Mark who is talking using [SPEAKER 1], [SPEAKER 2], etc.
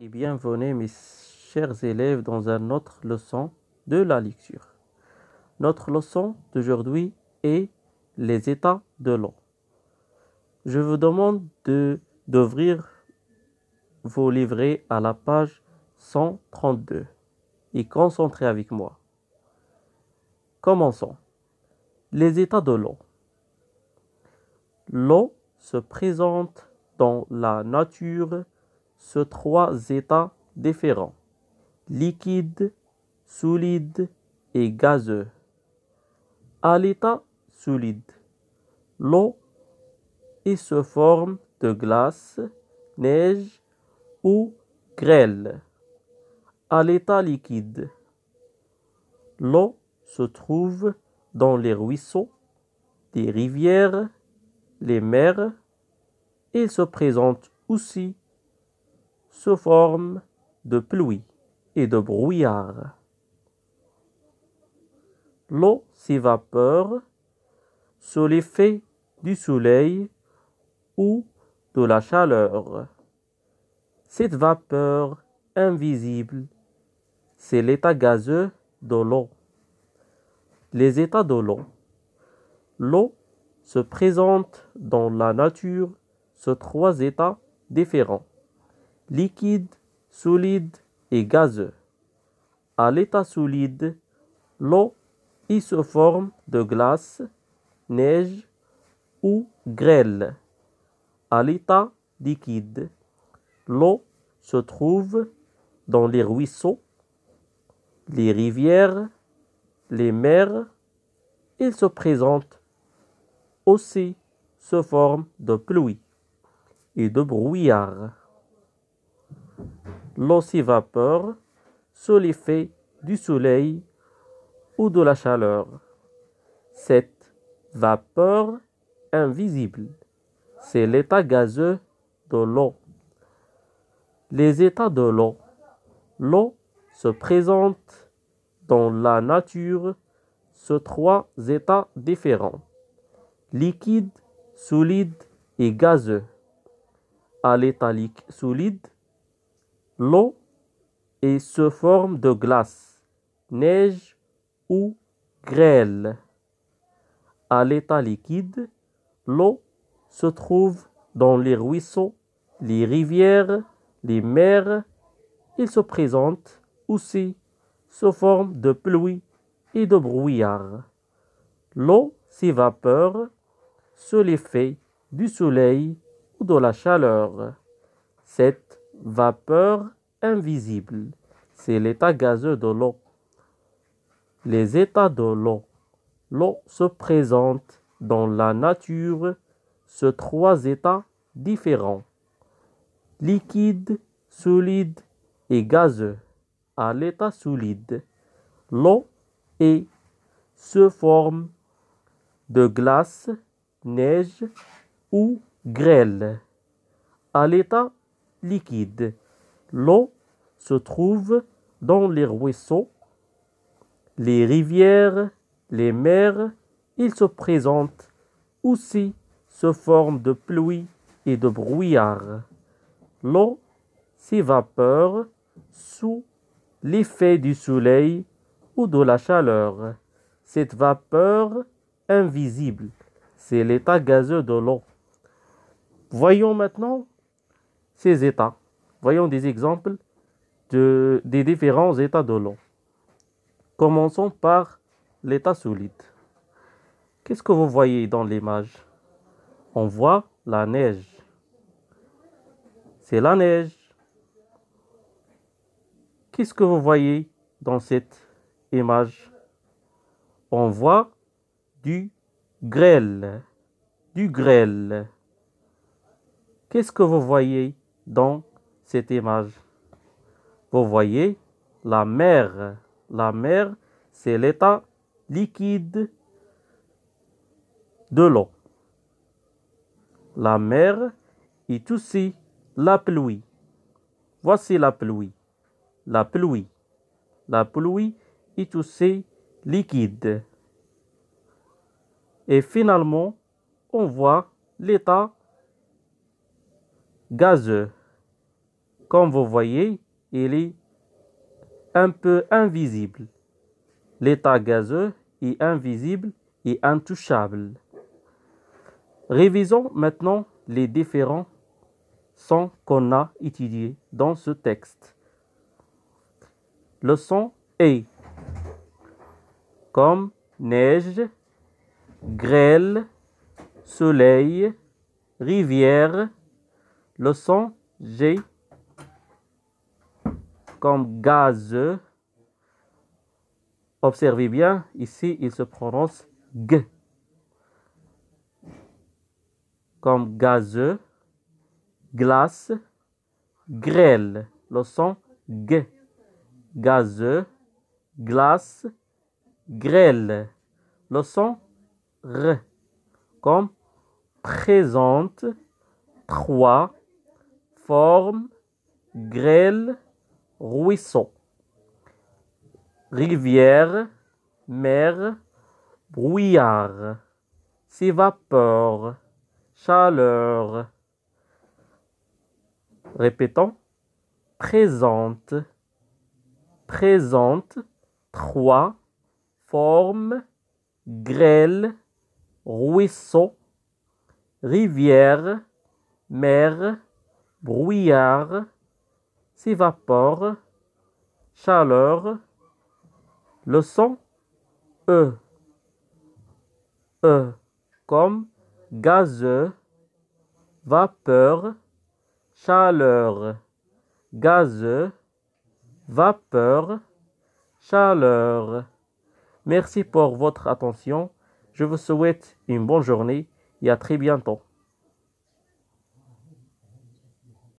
[SPEAKER 1] Et bienvenue mes chers élèves dans une autre leçon de la lecture. Notre leçon d'aujourd'hui est les états de l'eau. Je vous demande de d'ouvrir vos livrets à la page 132 et concentrez avec moi. Commençons. Les états de l'eau. L'eau se présente dans la nature sous trois états différents, liquide, solide et gazeux. À l'état solide, l'eau se forme de glace, neige ou grêle. À l'état liquide, l'eau se trouve dans les ruisseaux, les rivières, les mers et se présente aussi sous forme de pluie et de brouillard. L'eau s'évapore sous l'effet du soleil ou de la chaleur. Cette vapeur invisible, c'est l'état gazeux de l'eau. Les états de l'eau. L'eau se présente dans la nature sous trois états différents liquide, solide et gazeux. À l'état solide, l'eau y se forme de glace, neige ou grêle. À l'état liquide, l'eau se trouve dans les ruisseaux, les rivières, les mers. Il se présente aussi sous forme de pluie et de brouillard. L'eau s'évapore sous l'effet du soleil ou de la chaleur. Cette vapeur invisible, c'est l'état gazeux de l'eau. Les états de l'eau. L'eau se présente dans la nature sous trois états différents liquide, solide et gazeux. À l'état solide, l'eau est sous forme de glace, neige ou grêle. À l'état liquide, l'eau se trouve dans les ruisseaux, les rivières, les mers. Il se présente aussi sous forme de pluie et de brouillard. L'eau s'évapore sous l'effet du soleil ou de la chaleur. Cette vapeur invisible, c'est l'état gazeux de l'eau. Les états de l'eau. L'eau se présente dans la nature sous trois états différents liquide, solide et gazeux. À l'état solide, l'eau est sous forme de glace, neige ou grêle. À l'état liquide, l'eau se trouve dans les ruisseaux, les rivières, les mers. Il se présente aussi sous forme de pluie et de brouillard. L'eau s'évapore sous l'effet du soleil ou de la chaleur. Cette vapeur invisible, c'est l'état gazeux de l'eau. Voyons maintenant ces états. Voyons des exemples de, des différents états de l'eau. Commençons par l'état solide. Qu'est-ce que vous voyez dans l'image? On voit la neige. C'est la neige. Qu'est-ce que vous voyez dans cette image? On voit du grêle. Du grêle. Qu'est-ce que vous voyez dans cette image Vous voyez la mer. La mer, c'est l'état liquide de l'eau. La mer est aussi la pluie. Voici la pluie. La pluie. La pluie est aussi liquide. Et finalement, on voit l'état gazeux. Comme vous voyez, il est un peu invisible. L'état gazeux est invisible et intouchable. Révisons maintenant les différents sons qu'on a étudiés dans ce texte. Le son est comme neige, grêle, soleil, rivière. Le son G comme gazeux. Observez bien, ici il se prononce G comme gazeux, glace, grêle. Le son G. Gazeux, glace, grêle. Le son R. Comme présente, trois, forme, grêle, ruisseau. Rivière, mer, brouillard, vapeur, chaleur. Répétons. Présente, présente, trois, forme, grêle, ruisseau, rivière, mer, brouillard, s'évapore, chaleur, le son E. E comme gazeux, vapeur, chaleur, gazeux, vapeur, chaleur. Merci pour votre attention. Je vous souhaite une bonne journée et à très bientôt.